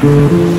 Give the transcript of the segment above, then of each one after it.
Música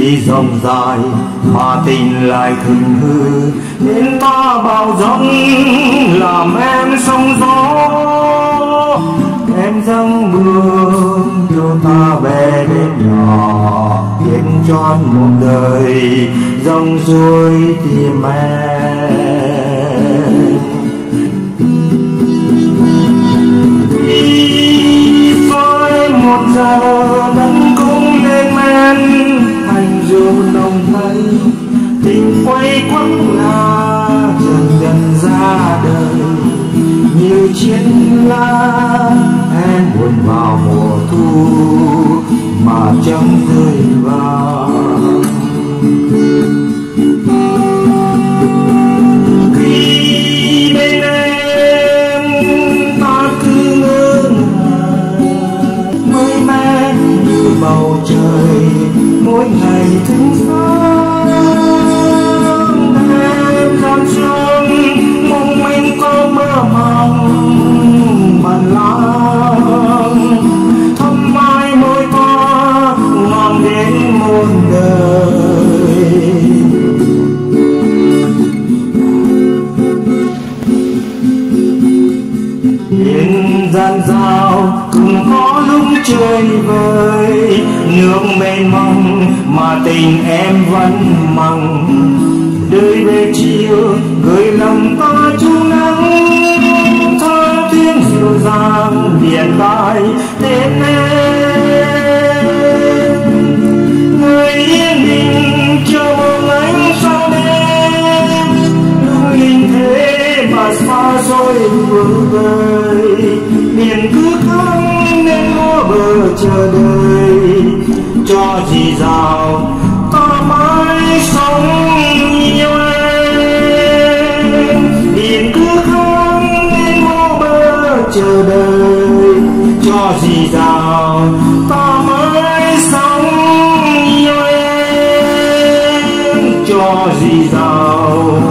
thì dòng dài, mà tình lại thường hư. Nên ta bao dòng làm em sóng gió. Em dâng mưa cho ta về đến nhỏ. Khiến tròn một đời dòng suối tìm em. Như lá em buồn vào mùa thu mà chẳng rơi vào. Nào, cũng có lúc chơi vơi. Nước mênh mông mà tình em vẫn mong. Đời về chiều, gửi lòng ta chung nắng. Thơ tiếng dịu dàng, biển tai tên em chờ đợi cho gì giàu ta mãi sống yêu em. Biển cứ không nên mơ bờ chờ đợi. Cho gì giàu ta mãi sống yêu em. Cho gì giàu